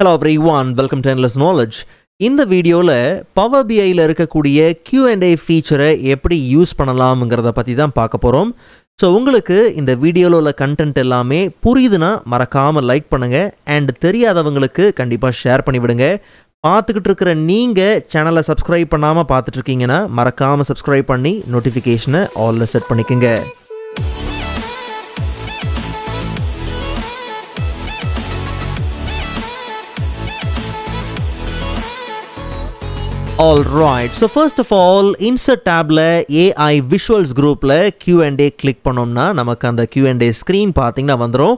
Hello everyone welcome to endless knowledge இந்த வீடியோவில் power பிஐயில் இருக்கக்கூடிய கியூஎன்ஏ ஃபீச்சரை எப்படி யூஸ் பண்ணலாம்ங்கிறத பற்றி தான் பார்க்க போகிறோம் ஸோ உங்களுக்கு இந்த வீடியோவில் உள்ள கண்டென்ட் எல்லாமே புரியுதுன்னா மறக்காமல் லைக் பண்ணுங்கள் அண்ட் தெரியாதவங்களுக்கு கண்டிப்பாக ஷேர் பண்ணிவிடுங்க பார்த்துக்கிட்டு இருக்கிற நீங்கள் சேனலை சப்ஸ்கிரைப் பண்ணாமல் பார்த்துட்ருக்கீங்கன்னா மறக்காமல் சப்ஸ்கிரைப் பண்ணி நோட்டிஃபிகேஷனை ஆலில் செட் பண்ணிக்கோங்க. All right so first of all insert டேப்ல AI visuals குரூப்பில் கியூஎன்டே கிளிக் பண்ணோம்னா நமக்கு அந்த கியூஎன்டே ஸ்க்ரீன் பார்த்தீங்கன்னா வந்துடும்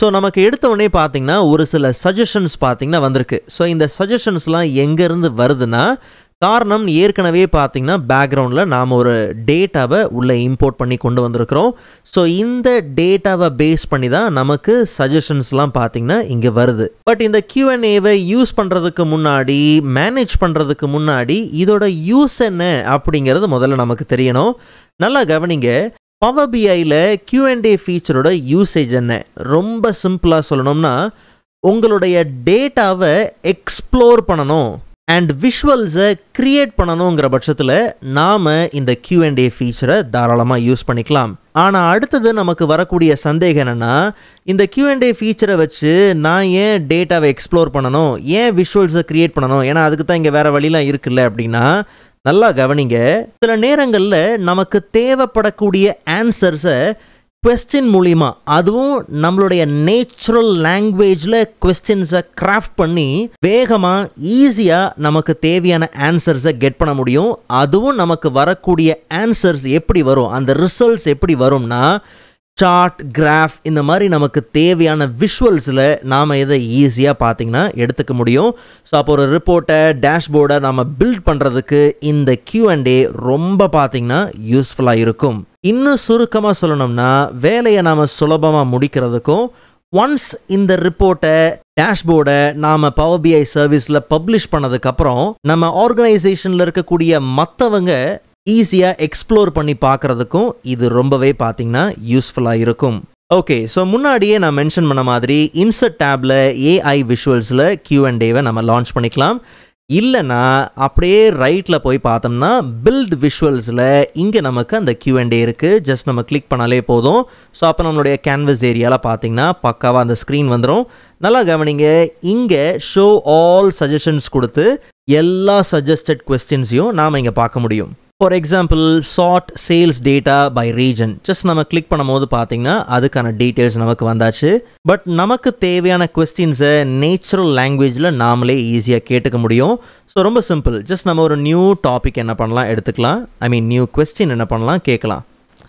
ஸோ நமக்கு எடுத்த உடனே பார்த்தீங்கன்னா ஒரு சில சஜஷன்ஸ் பார்த்தீங்கன்னா வந்திருக்கு. ஸோ இந்த சஜஷன்ஸ்லாம் எங்கேருந்து வருதுன்னா காரணம் ஏற்கனவே பார்த்தீங்கன்னா பேக்ரவுண்டில் நாம் ஒரு டேட்டாவை உள்ளே இம்போர்ட் பண்ணி கொண்டு வந்திருக்கிறோம். ஸோ இந்த டேட்டாவை பேஸ் பண்ணி தான் நமக்கு சஜஷன்ஸ்லாம் பார்த்தீங்கன்னா இங்கே வருது. பட் இந்த கியூஎன்ஏவை யூஸ் பண்ணுறதுக்கு முன்னாடி மேனேஜ் பண்ணுறதுக்கு முன்னாடி இதோட யூஸ் என்ன அப்படிங்கிறது முதல்ல நமக்கு தெரியணும். நல்லா கவனிங்க பவர் பிஐயில் கியூஎன்ஏ ஃபீச்சரோட யூசேஜ் என்ன? ரொம்ப சிம்பிளாக சொல்லணும்னா உங்களுடைய டேட்டாவை எக்ஸ்ப்ளோர் பண்ணணும். அண்ட் விஷுவல்ஸை க்ரியேட் பண்ணணுங்கிற பட்சத்தில் நாம் இந்த கியூஎன்டே ஃபீச்சரை தாராளமாக யூஸ் பண்ணிக்கலாம். ஆனால் அடுத்தது நமக்கு வரக்கூடிய சந்தேகம் என்னென்னா இந்த கியூஎன்டே ஃபீச்சரை வச்சு நான் ஏன் டேட்டாவை எக்ஸ்ப்ளோர் பண்ணணும்? ஏன் விஷுவல்ஸை க்ரியேட் பண்ணணும்? ஏன்னா அதுக்கு தான் இங்கே வேறு வழிலாம் இருக்குல்ல அப்படின்னா நல்லா கவனிங்க. சில நேரங்களில் நமக்கு தேவைப்படக்கூடிய ஆன்சர்ஸை கொஸ்டின் மூலிமா அதுவும் நம்மளுடைய நேச்சுரல் லாங்குவேஜில் கொஸ்டின்ஸை கிராஃப்ட் பண்ணி வேகமாக ஈஸியாக நமக்கு தேவையான ஆன்சர்ஸை கெட் பண்ண முடியும். அதுவும் நமக்கு வரக்கூடிய ஆன்சர்ஸ் எப்படி வரும் அந்த ரிசல்ட்ஸ் எப்படி வரும்னா சார்ட் கிராஃப் இந்த மாதிரி நமக்கு தேவையான விஷுவல்ஸில் நாம் இதை ஈஸியாக பார்த்தீங்கன்னா எடுத்துக்க முடியும். ஸோ அப்போ ஒரு ரிப்போர்ட்டை டேஷ்போர்டை நம்ம பில்ட் பண்ணுறதுக்கு இந்த கியூஎன்டே ரொம்ப பார்த்தீங்கன்னா யூஸ்ஃபுல்லாக இருக்கும். இன்னும் சுருக்கமாக சொல்லணும்னா வேலையை நாம் சுலபமாக முடிக்கிறதுக்கும் ஒன்ஸ் இந்த ரிப்போர்ட்டை டேஷ்போர்டை நாம் பவர் பிஐ சர்வீஸில் பப்ளிஷ் பண்ணதுக்கப்புறம் நம்ம ஆர்கனைசேஷனில் இருக்கக்கூடிய மற்றவங்க ஈஸியாக எக்ஸ்ப்ளோர் பண்ணி பார்க்குறதுக்கும் இது ரொம்பவே பார்த்தீங்கன்னா யூஸ்ஃபுல்லாக இருக்கும். ஓகே ஸோ முன்னாடியே நான் மென்ஷன் பண்ண மாதிரி இன்சர்ட் டேப்பில் ஏஐ விஷுவல்ஸில் க்யூ அண்ட் டேவை நம்ம லான்ச் பண்ணிக்கலாம். இல்லைன்னா அப்படியே ரைட்டில் போய் பார்த்தோம்னா பில்ட் விஷுவல்ஸில் இங்கே நமக்கு அந்த கியூஎன்டே இருக்குது ஜஸ்ட் நம்ம கிளிக் பண்ணாலே போதும். ஸோ அப்போ நம்மளுடைய கேன்வஸ் ஏரியாவில் பார்த்தீங்கன்னா பக்காவாக அந்த ஸ்க்ரீன் வந்துடும் நல்லா கவனிங்க இங்கே ஷோ ஆல் சஜஷன்ஸ் கொடுத்து எல்லா சஜஸ்டட் கொஸ்டின்ஸையும் நாம் இங்கே பார்க்க முடியும். For example chart sales data by region just நம்ம கிளிக் பண்ணும்போது பார்த்தீங்கன்னா அதுக்கான டீட்டெயில்ஸ் நமக்கு வந்தாச்சு. பட் நமக்கு தேவையான கொஸ்டின்ஸை நேச்சுரல் லாங்குவேஜில் நாமளே ஈஸியாக கேட்டுக்க முடியும். ஸோ ரொம்ப சிம்பிள் ஜஸ்ட் நம்ம ஒரு நியூ டாபிக் என்ன பண்ணலாம் எடுத்துக்கலாம். ஐ மீன் நியூ கொஸ்டின் என்ன பண்ணலாம் கேட்கலாம்.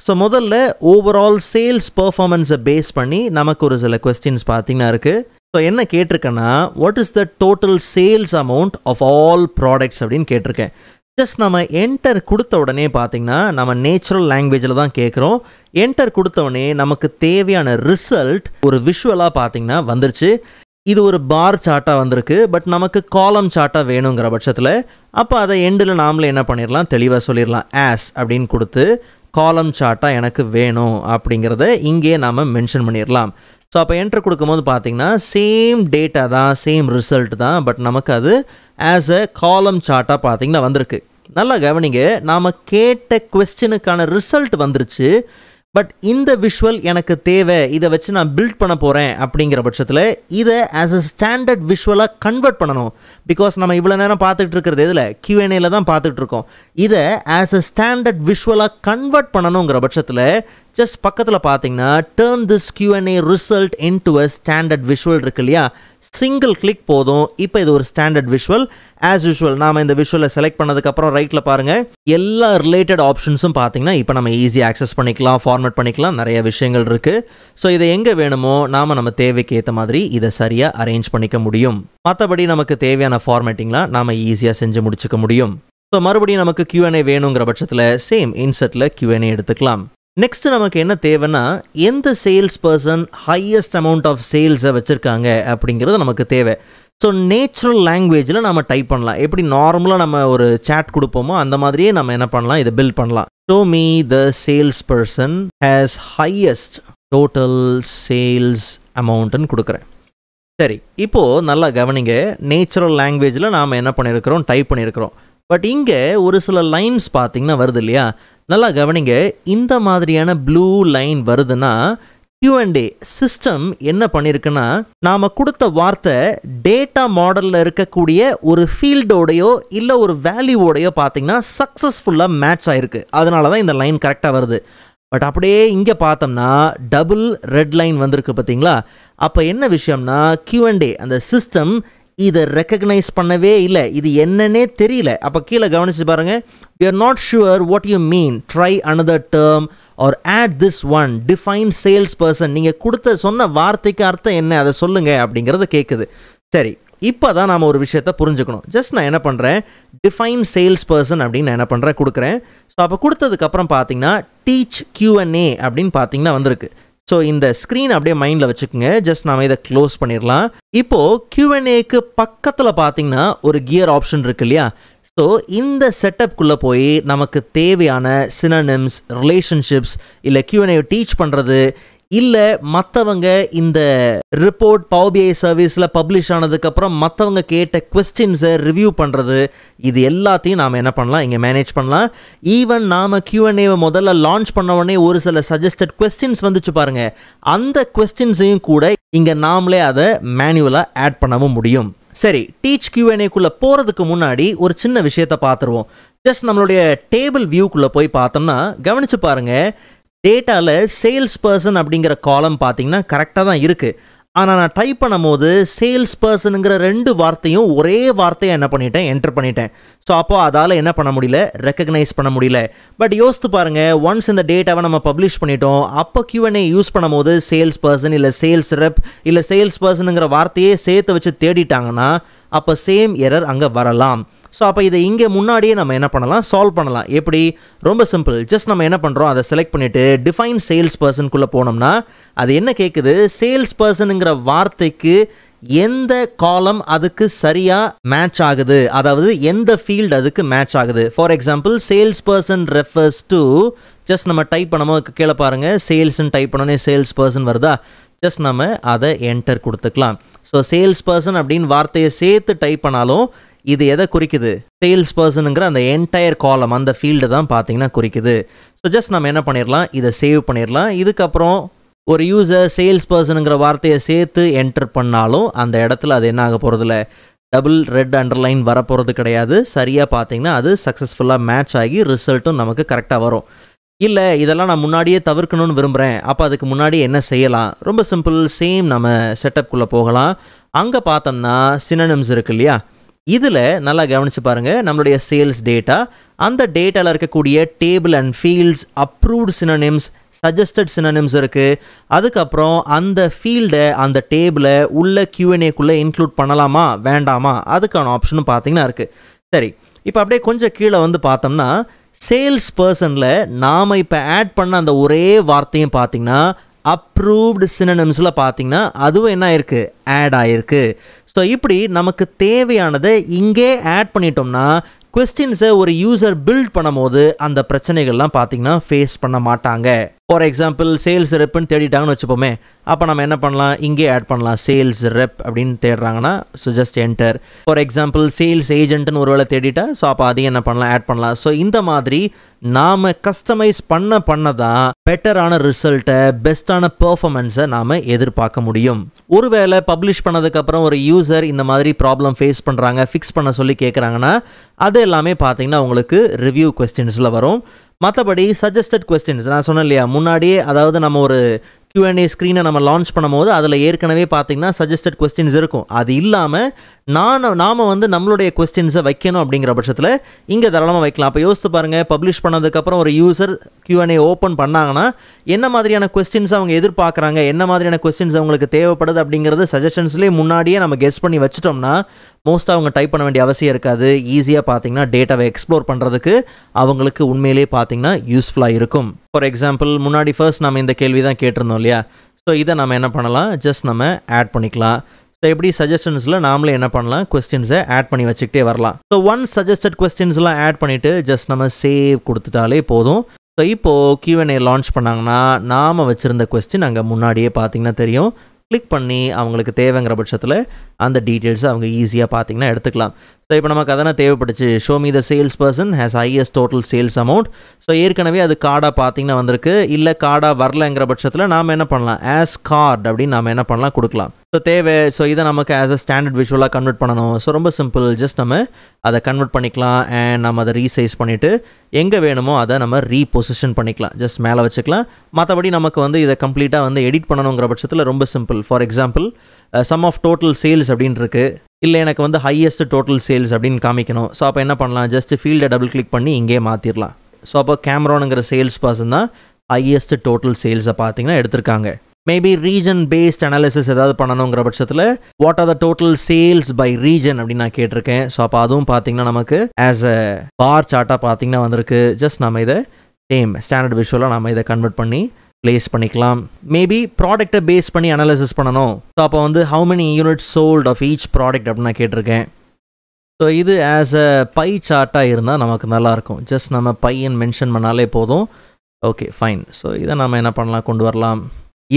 ஸோ முதல்ல ஓவரால் சேல்ஸ் பர்ஃபார்மன்ஸை பேஸ் பண்ணி நமக்கு ஒரு சில கொஸ்டின்ஸ் பார்த்தீங்கன்னா இருக்குது ஸோ என்ன கேட்டிருக்கேன்னா what is the total sales amount of all products அப்படின்னு கேட்டிருக்கேன். ஜஸ்ட் நம்ம என்டர் கொடுத்த உடனே பார்த்தீங்கன்னா நம்ம நேச்சுரல் லாங்குவேஜில் தான் கேட்குறோம் என்டர் கொடுத்த உடனே நமக்கு தேவையான ரிசல்ட் ஒரு விஷுவலாக பார்த்தீங்கன்னா வந்துருச்சு. இது ஒரு பார் சார்ட்டாக வந்திருக்கு. பட் நமக்கு காலம் சார்ட்டாக வேணுங்கிற பட்சத்தில் அப்போ அதை எண்டில் நாமளே என்ன பண்ணிடலாம் தெளிவாக சொல்லிடலாம் ஆஸ் அப்படின்னு கொடுத்து காலம் சார்ட்டாக எனக்கு வேணும் அப்படிங்கிறத இங்கே நாம் மென்ஷன் பண்ணிடலாம் ஸோ அப்போ என்ட்ரு கொடுக்கும்போது பார்த்தீங்கன்னா சேம் டேட்டா தான் சேம் ரிசல்ட் தான். பட் நமக்கு அது ஆஸ் அ காலம் சார்ட்டாக பார்த்தீங்கன்னா வந்திருக்கு. நல்லா கவனிங்க நாம் கேட்ட கொஸ்டினுக்கான ரிசல்ட் வந்துருச்சு பட் இந்த விஷுவல் எனக்கு தேவை இதை வச்சு நான் பில்ட் பண்ண போகிறேன் அப்படிங்கிற பட்சத்தில் இதை ஆஸ் அ ஸ்டாண்டர்ட் விஷுவலாக கன்வெர்ட் பண்ணணும். பிகாஸ் நம்ம இவ்வளோ நேரம் பார்த்துட்டு இருக்கிறது இதில் கியூஎன்ஏல தான் பார்த்துட்டு இருக்கோம். இதை ஆஸ் அ ஸ்டாண்டர்ட் விஷுவலாக கன்வெர்ட் பண்ணணுங்கிற பட்சத்தில் ஜஸ்ட் பக்கத்தில் பார்த்தீங்கன்னா turn this Q and A result into a standard visual இருக்கு இல்லையா? சிங்கிள் கிளிக் போதும். இப்போ இது ஒரு ஸ்டாண்டர்ட் விஷுவல் ஆஸ் யூஷுவல் நாம் இந்த விஷுவலை செலக்ட் பண்ணதுக்கப்புறம் ரைட்டில் பாருங்கள் எல்லா ரிலேட்டட் ஆப்ஷன்ஸும் பார்த்தீங்கன்னா இப்போ நம்ம ஈஸியாக ஆக்சஸ் பண்ணிக்கலாம் ஃபார்மேட் பண்ணிக்கலாம். நிறைய விஷயங்கள் இருக்குது ஸோ இதை எங்கே வேணுமோ நாம் நம்ம தேவைக்கு ஏற்ற மாதிரி இதை சரியாக அரேஞ்ச் பண்ணிக்க முடியும். மற்றபடி நமக்கு தேவையான ஃபார்மேட்டிங்லாம் நாம் ஈஸியாக செஞ்சு முடிச்சுக்க முடியும். ஸோ மறுபடியும் நமக்கு கியூஎன்ஏ வேணுங்கிற பட்சத்தில் சேம் இன்செட்டில் கியூஎன்ஏ எடுத்துக்கலாம். நெக்ஸ்ட் நமக்கு என்ன தேவைன்னா எந்த sales person highest amount of சேல்ஸை வச்சுருக்காங்க அப்படிங்கிறது நமக்கு தேவை. ஸோ நேச்சுரல் லாங்குவேஜில் நம்ம டைப் பண்ணலாம். எப்படி நார்மலாக நம்ம ஒரு சேட் கொடுப்போமோ அந்த மாதிரியே நம்ம என்ன பண்ணலாம் இதை பில் பண்ணலாம். Show me the sales person has highest total sales அமௌண்ட்டுன்னு கொடுக்குறேன். சரி இப்போது நல்லா கவனிங்க. நேச்சுரல் லாங்குவேஜில் நாம் என்ன பண்ணியிருக்கிறோம் டைப் பண்ணியிருக்கிறோம் பட் இங்கே ஒரு சில லைன்ஸ் பார்த்தீங்கன்னா வருது இல்லையா? நல்லா கவனிங்க இந்த மாதிரியான ப்ளூ லைன் வருதுன்னா Q&A சிஸ்டம் என்ன பண்ணியிருக்குன்னா நாம் கொடுத்த வார்த்தை டேட்டா மாடலில் இருக்கக்கூடிய ஒரு ஃபீல்டோடையோ இல்லை ஒரு வேல்யூவோடையோ பார்த்தீங்கன்னா சக்ஸஸ்ஃபுல்லாக மேட்ச் ஆகிருக்கு அதனால தான் இந்த லைன் கரெக்டாக வருது. பட் அப்படியே இங்கே பார்த்தோம்னா டபுள் ரெட் லைன் வந்திருக்கு பார்த்தீங்களா அப்போ என்ன விஷயம்னா Q&A அந்த சிஸ்டம் இதை ரெக்கக்னைஸ் பண்ணவே இல்லை. இது என்னன்னே தெரியல. அப்போ கீழே கவனிச்சு பாருங்கள் we are not sure what you mean try another term or add this one define sales person நீங்கள் கொடுத்த சொன்ன வார்த்தைக்கு அர்த்தம் என்ன? அதை சொல்லுங்கள் அப்படிங்கிறத கேட்குது சரி. இப்போ தான் நாம் ஒரு விஷயத்த புரிஞ்சுக்கணும். ஜஸ்ட் நான் என்ன பண்ணுறேன் டிஃபைன் சேல்ஸ் பர்சன் அப்படின்னு நான் என்ன பண்ணுறேன் கொடுக்குறேன். ஸோ அப்போ கொடுத்ததுக்கப்புறம் பார்த்தீங்கன்னா டீச் கியூஎன்ஏ அப்படின்னு பார்த்தீங்கன்னா வந்திருக்கு. ஸோ இந்த ஸ்க்ரீன் அப்படியே மைண்டில் வச்சுக்கோங்க. ஜஸ்ட் நாம் இதை க்ளோஸ் பண்ணிடலாம். இப்போது கியூஎன்ஏக்கு பக்கத்தில் பார்த்தீங்கன்னா ஒரு கியர் ஆப்ஷன் இருக்கு இல்லையா? ஸோ இந்த செட்டப்குள்ளே போய் நமக்கு தேவையான சினனிம்ஸ் ரிலேஷன்ஷிப்ஸ் இல்லை கியூஎன்ஏ டீச் பண்ணுறது இல்லை மற்றவங்க இந்த ரிப்போர்ட் பவர்பிஐ சர்வீஸில் பப்ளிஷ் ஆனதுக்கப்புறம் மற்றவங்க கேட்ட கொஸ்டின்ஸை ரிவ்யூ பண்ணுறது இது எல்லாத்தையும் நாம் என்ன பண்ணலாம்? இங்கே மேனேஜ் பண்ணலாம். ஈவன் நாம் கியூஎன்ஏவை முதல்ல லான்ச் பண்ண உடனே ஒரு சில சஜஸ்டட் கொஸ்டின்ஸ் வந்துச்சு பாருங்கள் அந்த கொஸ்டின்ஸையும் கூட இங்கே நாமளே அதை மேனுவலாக ஆட் பண்ணவும் முடியும். சரி டீச் கியூஎன்ஏக்குள்ளே போகிறதுக்கு முன்னாடி ஒரு சின்ன விஷயத்தை பார்த்துருவோம் ஜஸ்ட் நம்மளுடைய டேபிள் வியூக்குள்ளே போய் பார்த்தோம்னா கவனிச்சு பாருங்கள் டேட்டாவில் சேல்ஸ் பர்சன் அப்படிங்கிற காலம் பார்த்தீங்கன்னா கரெக்டாக தான் இருக்குது ஆனால் நான் டைப் பண்ணும்போது சேல்ஸ் பர்சனுங்கிற ரெண்டு வார்த்தையும் ஒரே வார்த்தையை என்ன பண்ணிட்டேன்? என்டர் பண்ணிட்டேன். ஸோ அப்போ அதால் என்ன பண்ண முடியல? ரெக்கக்னைஸ் பண்ண முடியல. பட் யோசித்து பாருங்கள் ஒன்ஸ் இந்த டேட்டாவை நம்ம பப்ளிஷ் பண்ணிட்டோம் அப்போ Q&A யூஸ் பண்ணும்போது சேல்ஸ் பர்சன் இல்லை சேல்ஸ் ரெப் இல்லை சேல்ஸ் பர்சனுங்கிற வார்த்தையே சேர்த்து வச்சு தேடிட்டாங்கன்னா அப்போ சேம் எரர் அங்கே வரலாம். ஸோ அப்போ இதை இங்கே முன்னாடியே நம்ம என்ன பண்ணலாம்? சால்வ் பண்ணலாம். எப்படி? ரொம்ப சிம்பிள் ஜஸ்ட் நம்ம என்ன பண்ணுறோம் அதை செலக்ட் பண்ணிவிட்டு டிஃபைன் சேல்ஸ் பர்சனுக்குள்ளே போனோம்னா அது என்ன கேட்குது சேல்ஸ் பர்சனுங்கிற வார்த்தைக்கு எந்த காலம் அதுக்கு சரியாக மேட்ச் ஆகுது? அதாவது எந்த ஃபீல்டு அதுக்கு மேட்ச் ஆகுது? For example sales person refers to just நம்ம டைப் பண்ணும்போது கீழே பாருங்கள் சேல்ஸ்ன்னு டைப் பண்ணோன்னே சேல்ஸ் பர்சன் வருதா? ஜஸ்ட் நம்ம அதை என்டர் கொடுத்துக்கலாம். ஸோ சேல்ஸ் பர்சன் அப்படின்னு வார்த்தையை சேர்த்து டைப் பண்ணாலும் இது எதை குறிக்குது? சேல்ஸ் பர்சனுங்கிற அந்த என்டையர் காலம் அந்த ஃபீல்டு தான் பார்த்தீங்கன்னா குறிக்குது. ஸோ ஜஸ்ட் நம்ம என்ன பண்ணிடலாம் இதை சேவ் பண்ணிடலாம் இதுக்கப்புறம் ஒரு யூசர் சேல்ஸ் பர்சனுங்கிற வார்த்தையை சேர்த்து என்டர் பண்ணாலும் அந்த இடத்துல அது என்ன ஆக போகிறதில்ல டபுள் ரெட் அண்டர்லைன் வரப்போகிறது கிடையாது. சரியாக பார்த்தீங்கன்னா அது சக்ஸஸ்ஃபுல்லாக மேட்ச் ஆகி ரிசல்ட்டும் நமக்கு கரெக்டாக வரும். இல்லை இதெல்லாம் நான் முன்னாடியே தவிர்க்கணும்னு விரும்புகிறேன் அப்போ அதுக்கு முன்னாடி என்ன செய்யலாம்? ரொம்ப சிம்பிள் சேம் நம்ம செட்டப்குள்ளே போகலாம். அங்கே பார்த்தோம்னா சினனிம்ஸ் இருக்கு இல்லையா? இதில் நல்லா கவனிச்சு பாருங்கள் நம்மளுடைய சேல்ஸ் டேட்டா அந்த டேட்டாவில் இருக்கக்கூடிய table and fields approved synonyms suggested synonyms இருக்குது அதுக்கப்புறம் அந்த ஃபீல்டை அந்த டேபிளை உள்ள கியூஎன்ஏக்குள்ளே இன்க்ளூட் பண்ணலாமா வேண்டாமா அதுக்கான ஆப்ஷனும் பார்த்தீங்கன்னா இருக்குது சரி இப்போ அப்படியே கொஞ்சம் கீழே வந்து பார்த்தோம்னா சேல்ஸ் பர்சனில் நாம் இப்போ ஆட் பண்ண அந்த ஒரே வார்த்தையும் பார்த்தீங்கன்னா அப்ரூவ்டு சினனிம்ஸில் பார்த்தீங்கன்னா அதுவும் என்ன ஆயிருக்கு ஆட் ஆயிருக்கு. ஸோ இப்படி நமக்கு தேவையானதை இங்கே ஆட் பண்ணிட்டோம்னா கொஸ்டின்ஸை ஒரு யூசர் பில்ட் பண்ணும்போது அந்த பிரச்சனைகள்லாம் பார்த்தீங்கன்னா ஃபேஸ் பண்ண மாட்டாங்க. ஃபார் எக்ஸாம்பிள் சேல்ஸ் ரெப்புன்னு தேடிட்டாங்கன்னு வச்சுப்போமே அப்போ நம்ம என்ன பண்ணலாம்? இங்கே ஆட் பண்ணலாம். சேல்ஸ் ரெப் அப்படின்னு தேடுறாங்கன்னா so just enter for example sales ஏஜென்ட்னு ஒரு வேளை தேடிட்டா ஸோ அப்போ அதையும் என்ன பண்ணலாம்? ஆட் பண்ணலாம். ஸோ இந்த மாதிரி நாம் கஸ்டமைஸ் பண்ண பண்ண தான் பெட்டரான ரிசல்ட்டை பெஸ்ட்டான பெர்ஃபார்மன்ஸை நாம் எதிர்பார்க்க முடியும். ஒருவேளை பப்ளிஷ் பண்ணதுக்கப்புறம் ஒரு யூசர் இந்த மாதிரி ப்ராப்ளம் ஃபேஸ் பண்ணுறாங்க ஃபிக்ஸ் பண்ண சொல்லி கேட்குறாங்கன்னா அது எல்லாமே பார்த்தீங்கன்னா உங்களுக்கு ரிவ்யூ கொஸ்டின்ஸில் வரும். மற்றபடி சஜஸ்டட் கொஸ்டின்ஸ் நான் சொன்னேன் இல்லையா முன்னாடியே அதாவது நம்ம ஒரு க்யூஎன்ஏ ஸ்க்ரீனை நம்ம லான்ச் பண்ணும்போது அதில் ஏற்கனவே பார்த்தீங்கன்னா சஜஸ்டட் கொஸ்டின்ஸ் இருக்கும். அது இல்லாமல் நான் நாம் வந்து நம்மளுடைய கொஸ்டின்ஸை வைக்கணும் அப்படிங்கிற பட்சத்தில் இங்கே தாராளமாக வைக்கலாம். அப்போ யோசித்து பாருங்கள் பப்ளிஷ் பண்ணதுக்கப்புறம் ஒரு யூசர் கியூஎன்ஏ ஓப்பன் பண்ணாங்கன்னா என்ன மாதிரியான கொஸ்டின்ஸ் அவங்க எதிர்பார்க்குறாங்க என்ன மாதிரியான கொஸ்டின்ஸ் அவங்களுக்கு தேவைப்படுது அப்படிங்கிறது சஜஷன்ஸ்லேயே முன்னாடியே நம்ம கெஸ் பண்ணி வச்சிட்டோம்னா மோஸ்ட்டாக அவங்க டைப் பண்ண வேண்டிய அவசியம் இருக்காது. ஈஸியாக பார்த்தீங்கன்னா டேட்டாவை எக்ஸ்ப்ளோர் பண்ணுறதுக்கு அவங்களுக்கு உண்மையிலேயே பார்த்தீங்கன்னா யூஸ்ஃபுல்லாக இருக்கும். ஃபார் எக்ஸாம்பிள் முன்னாடி ஃபர்ஸ்ட் நம்ம இந்த கேள்வி தான் கேட்டிருந்தோம் இல்லையா? ஸோ இதை நம்ம என்ன பண்ணலாம்? ஜஸ்ட் நம்ம ஆட் பண்ணிக்கலாம். ஸோ எப்படி சஜஷன்ஸில் நாமளே என்ன பண்ணலாம்? கொஸ்டின்ஸை ஆட் பண்ணி வச்சுக்கிட்டே வரலாம். ஸோ ஒன் சஜஸ்டட் கொஸ்டின்ஸ்லாம் ஆட் பண்ணிவிட்டு ஜஸ்ட் நம்ம சேவ் கொடுத்துட்டாலே போதும். ஸோ இப்போது கியூஎன்ஏ லான்ச் பண்ணாங்கன்னா நாம் வச்சுருந்த கொஸ்டின் அங்கே முன்னாடியே பார்த்தீங்கன்னா தெரியும். கிளிக் பண்ணி அவங்களுக்கு தேவைங்கிற பட்சத்தில் அந்த டீட்டெயில்ஸை அவங்க ஈஸியாக பார்த்தீங்கன்னா எடுத்துக்கலாம். ஸோ இப்போ நமக்கு அதெல்லாம் தேவைப்பட்டுச்சு. Show me the sales person has highest total sales amount so ஏற்கனவே அது கார்டாக பார்த்தீங்கன்னா வந்திருக்கு. இல்லை கார்டாக வரலங்கிற பட்சத்தில் நாம் என்ன பண்ணலாம்? ஆஸ் கார்டு அப்படின்னு நாம் என்ன பண்ணலாம்? கொடுக்கலாம். ஸோ தேவை. ஸோ இதை நமக்கு ஆஸ் அ ஸ்டாண்டர்ட் விஷுவலாக கன்வெர்ட் பண்ணணும். ஸோ ரொம்ப சிம்பிள் ஜஸ்ட் நம்ம அதை கன்வெர்ட் பண்ணிக்கலாம் அண்ட் நம்ம அதை ரீசைஸ் பண்ணிவிட்டு எங்கே வேணுமோ அதை நம்ம ரீபொசிஷன் பண்ணிக்கலாம். ஜஸ்ட் மேலே வச்சுக்கலாம். மற்றபடி நமக்கு வந்து இதை கம்ப்ளீட்டாக வந்து எடிட் பண்ணணுங்கிற பட்சத்தில் ரொம்ப simple for example sum of total sales அப்படின்னு இல்லை எனக்கு வந்து ஹையஸ்ட் டோட்டல் சேல்ஸ் அப்படின்னு காமிக்கணும். ஸோ அப்போ என்ன பண்ணலாம்? ஜஸ்ட் ஃபீல்டை டபுள் கிளிக் பண்ணி இங்கேயே மாற்றிடலாம் ஸோ அப்போ கேமரானுங்கிற சேல்ஸ் பர்சன் தான் ஹையஸ்ட் டோட்டல் சேல்ஸை பார்த்தீங்கன்னா எடுத்திருக்காங்க. மேபி ரீஜன் பேஸ்ட் அனாலிசிஸ் ஏதாவது பண்ணணுங்கிற பட்சத்தில் what are the total sales by region அப்படின்னு நான் கேட்டிருக்கேன். ஸோ அப்போ அதுவும் பார்த்தீங்கன்னா நமக்கு ஆஸ் அ பார் சார்ட்டாக பார்த்தீங்கன்னா வந்திருக்கு. ஜஸ்ட் நம்ம இதை சேம் ஸ்டாண்டர்ட் விஷுவலாக நம்ம இதை கன்வெர்ட் பண்ணி ப்ளேஸ் பண்ணிக்கலாம். மேபி ப்ராடக்ட்டை பேஸ் பண்ணி அனாலிசிஸ் பண்ணணும். ஸோ அப்போ வந்து how many unit sold of each product அப்படின்னு நான் கேட்டிருக்கேன். ஸோ இது ஆஸ் அ பை சார்ட்டாக இருந்தால் நமக்கு நல்லாயிருக்கும் ஜஸ்ட் நம்ம பையன் மென்ஷன் பண்ணாலே போதும். ஓகே ஃபைன் ஸோ இதை நம்ம என்ன பண்ணலாம்? கொண்டு வரலாம்.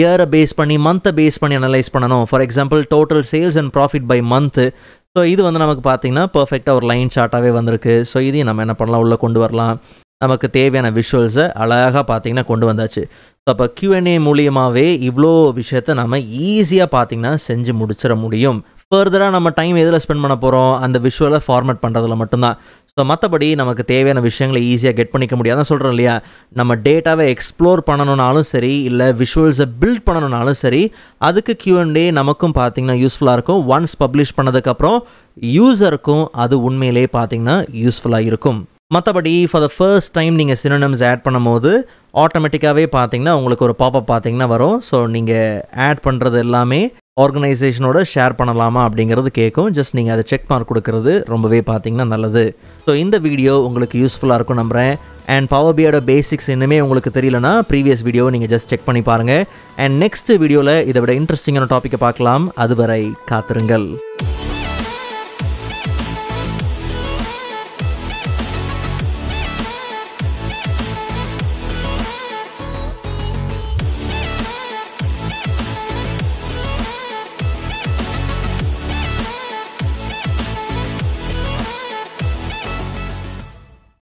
இயரை பேஸ் பண்ணி மந்த்தை பேஸ் பண்ணி அனலைஸ் பண்ணணும். For example total sales and profit by month so இது வந்து நமக்கு பார்த்தீங்கன்னா பர்ஃபெக்டாக ஒரு லைன் சார்ட்டாகவே வந்திருக்கு. ஸோ இதையும் நம்ம என்ன பண்ணலாம்? உள்ளே கொண்டு வரலாம். நமக்கு தேவையான விஷுவல்ஸை அழகாக பார்த்தீங்கன்னா கொண்டு வந்தாச்சு. ஸோ அப்போ கியூஎன்ஏ மூலியமாகவே இவ்வளோ விஷயத்த நம்ம ஈஸியாக பார்த்தீங்கன்னா செஞ்சு முடிச்சிட முடியும். ஃபர்தராக நம்ம டைம் எதில் ஸ்பெண்ட் பண்ண போகிறோம் அந்த விஷுவலை ஃபார்மேட் பண்ணுறதுல மட்டும்தான். ஸோ மற்றபடி நமக்கு தேவையான விஷயங்களை ஈஸியாக கெட் பண்ணிக்க முடியாது. சொல்கிறோம் இல்லையா? நம்ம டேட்டாவை எக்ஸ்ப்ளோர் பண்ணணுனாலும் சரி இல்லை விஷுவல்ஸை பில்ட் பண்ணணுனாலும் சரி அதுக்கு கியூஎன்டே நமக்கும் பார்த்திங்கன்னா யூஸ்ஃபுல்லாக இருக்கும். ஒன்ஸ் பப்ளிஷ் பண்ணதுக்கப்புறம் யூஸருக்கும் அது உண்மையிலே பார்த்தீங்கன்னா யூஸ்ஃபுல்லாக இருக்கும். மற்றபடி ஃபார் த ஃபர்ஸ்ட் டைம் நீங்கள் சினோனம்ஸ் ஆட் பண்ணும்போது ஆட்டோமேட்டிக்காகவே பார்த்தீங்கன்னா உங்களுக்கு ஒரு பாப்பப் பார்த்தீங்கன்னா வரும். ஸோ நீங்கள் ஆட் பண்ணுறது எல்லாமே ஆர்கனைசேஷனோட ஷேர் பண்ணலாமா அப்படிங்கிறது கேட்கும் ஜஸ்ட் நீங்கள் அதை செக் மார்க் கொடுக்கறது ரொம்பவே பார்த்தீங்கன்னா நல்லது. ஸோ இந்த வீடியோ உங்களுக்கு யூஸ்ஃபுல்லாக இருக்கும் நம்புகிறேன் அண்ட் பவர் பியோட பேசிக்ஸ் இன்னுமே உங்களுக்கு தெரியலனா ப்ரீவியஸ் வீடியோ நீங்கள் ஜஸ்ட் செக் பண்ணி பாருங்கள் அண்ட் நெக்ஸ்ட் வீடியோவில் இதை விட இன்ட்ரெஸ்டிங்கான டாப்பிக்கை பார்க்கலாம். அதுவரை காத்திருங்கள்.